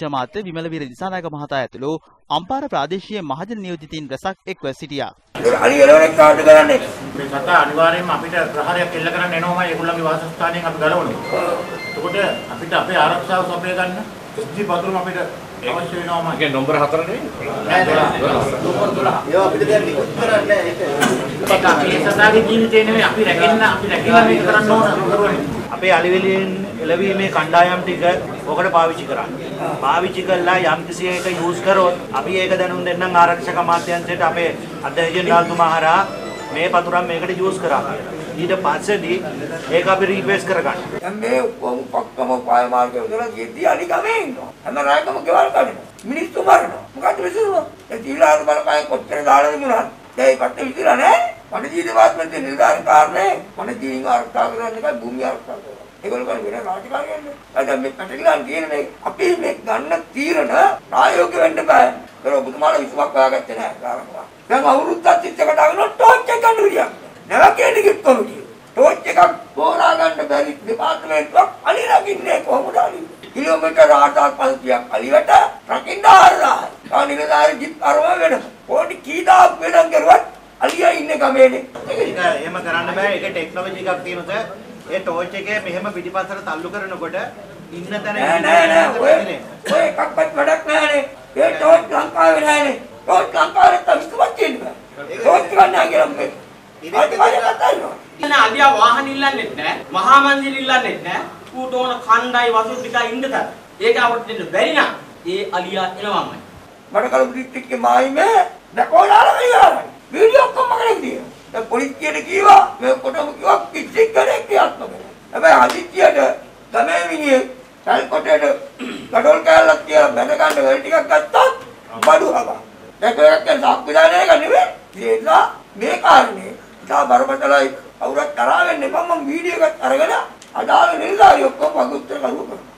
ජමාත විමලවීර දිසානායක මහතා ඇතුළු අම්පාර ප්‍රාදේශීය මහජන නියෝජිතයින් රැසක් එක්ව සිටියා. අලි එළවණෙක් කාට කරන්නේ මේ සතා අනිවාර්යයෙන්ම අපිට ප්‍රහාරයක් එල්ල කරන්න එනවමයි ඒගොල්ලන්ගේ වාසස්ථානයෙන් අපි ගලවනවා. එතකොට අපිට අපේ ආරක්ෂාව සපය ගන්න ස්ත්‍රී පතුරුම අපිට අවශ්‍ය වෙනවමයි. ඒක නම්බර 4 නෙවෙයි. නෑ 12. නම්බර 12. ඒවා අපිට දැන් නිකුත් කරන්න නෑ ඒක ඒක අපේ සතාගේ ජීවිතේ නෙවෙයි අපි රැකෙන්න අපි රැකිලා මේක කරන්න ඕන කරුවනේ. අපේ අලිවෙලියෙන් එළවීමේ කණ්ඩායම් ටික ඔකට පාවිච්චි කරන්න. පාවිච්චි කළා යම් කිසි එක යූස් කරොත් අපි ඒක දැනුම් දෙන්නම් ආරක්ෂක අමාත්‍යාංශයට අපේ අධ්‍යක්ෂ ජෙනරාල්තුමා හරහා මේ පතුරන් මේකට යූස් කරා කියලා. ඊට පස්සේදී ඒක අපි රික්වෙස්ට් කරගන්න. දැන් මේ ඔක්කොම පක්කම පාය මාර්ගය උදලා ගියදී අලි ගමේ ඉන්නවා හැම රායකම ගෙවල් කඩනවා මිනිස්සු මරනවා මොකද විසිරුවා ඒ තීලාර බලපෑම කොච්චර දාලා තිබුණා දැන් ඒ කට්ට විසිරලා නෑ මට ජී දෙපාර්තමේන්තුවේ නිලධාරීන් කාරණේ මට ජීවිත ආරක්ෂා කරන්න එකයි භූමිය ආරක්ෂා කරන්න ඒගොල්ලෝ කියන්නේ වෙන රාජකාරියන්නේ අද මේ පැටලිලා කියන මේ අපි මේ ගන්න තීරණ ප්‍රායෝගික වෙන්න බෑ. ඒක ඔබතුමාලා විසමක් හොයාගත්තේ නෑ කාරණා. දැන් අවුරුද්දක් තිස්සකට අගන ටෝච් එක ගන්න විදියක් නැවකේනි කිව්වොත් ටෝච් එකක් හොරා ගන්න බැරි දෙපාර්තමේන්තුවක් අලි රකින්නේ කොහොමද අලි? කිලෝමීටර් 8500ක් අලිවට රකින්න ආරලා කානිනදාරි ජිප් අරව වෙන පොඩි කීදාක් වෙනන් කරුවත් අලියා ඉන්නේ ගමේනේ. ඒක එහෙම කරන්න බෑ. ඒක ටෙක්නොලොජි එකක් තියෙනද ඒ ටෝච් එකේ මෙහෙම පිටිපස්සට තල්ලු කරනකොට ඉන්න තැන නෑ නෑ නෑ. ඔය ඔය එකක්වත් වැඩක් නෑනේ. ඒ ටෝච් ලංකාවේ නෑනේ. ටෝච් ලංකාවේ තමයි තියෙන්නේ ටෝච් ගන්න කියලා මේ ඉතින් එන අලියා වාහන ඉල්ලන්නෙත් නෑ. මහා මන්දිර ඉල්ලන්නෙත් නෑ. ඌට ඕන කණ්ඩායි වසු ටිකයි ඉන්න තර ඒක අපිට දෙන්න බැරි නම් ඒ අලියා එනවමයි. මට කලු ඩිස්ට්‍රික්කේ මායිමේ දැකෝලාලා ඉවරයි වීඩියෝ ඔක්කොම කරගෙන තියෙනවා දැන් පොලිසියට කිව්වා මේ කොටම කිව්වා කිසි කෙනෙක් ක්‍රියාත්මක නැහැ හැබැයි හදිස්සියට ගමේ මිනිහෙක් සල් කොටේට ගඩොල් කෑල්ලක් කියලා බැඳ ගන්න වෙල් ටිකක් ගත්තොත් බඩු හවා. ඒක එක්ක සංවිධානයක නෙවෙයි ඒක මේ කාරණේ ඉතා බරපතලයි. අවුරක් තරහ වෙන්න එපා මම වීඩියෝ එකක් අරගෙන අදාළ නිලධාරියෝ ඔක්කොම වගුත්තර කරුවා